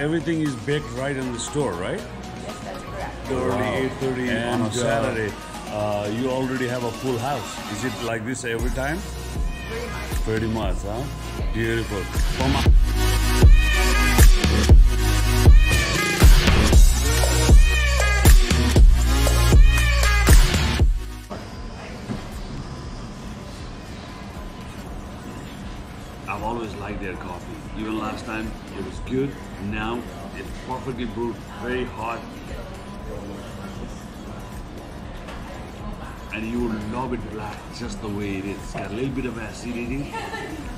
everything is baked right in the store, right? Yes, that's correct. The Early 8.30 And, on a uh, Saturday. Uh, you already have a full house. Is it like this every time? Pretty much. Pretty much, huh? Beautiful. I've always liked their coffee. Even last time, it was good. Now, it's perfectly brewed, very hot. And you will love it black, just the way it is. It's got a little bit of acidity.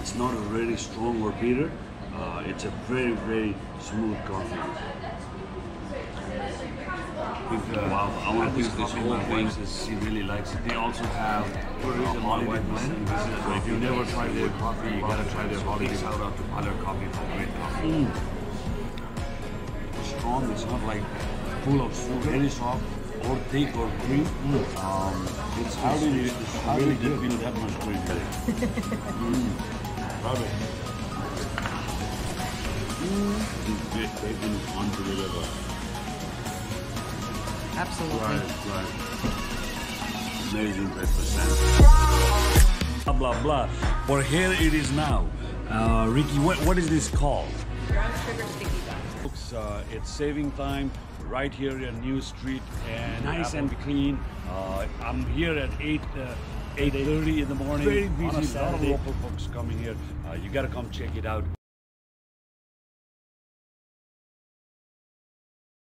It's not a really strong or bitter. Uh, it's a very, very smooth coffee. Wow, I want to think this whole thing. is She really likes it. They also have reason a why holiday we blend. So if you never tried their coffee, you gotta try their holiday. Shout out to Pilot Coffee for great coffee. strong. It's not like full of sugar. Very soft or thick or cream. Um, it's how do you how do you feel that much cream? mm. Love it. Mm. This bacon is unbelievable. Absolutely. right. Amazing breakfast sandwich. Blah blah blah. But here it is now. Uh, Ricky, what, what is this called? Brown sugar sticky buns. Folks, uh, it's Saving Thyme right here in New Street and nice and clean. Uh, I'm here at 8 uh, 8.30 in the morning. Very busy, a lot of local folks coming here. Uh, you gotta come check it out.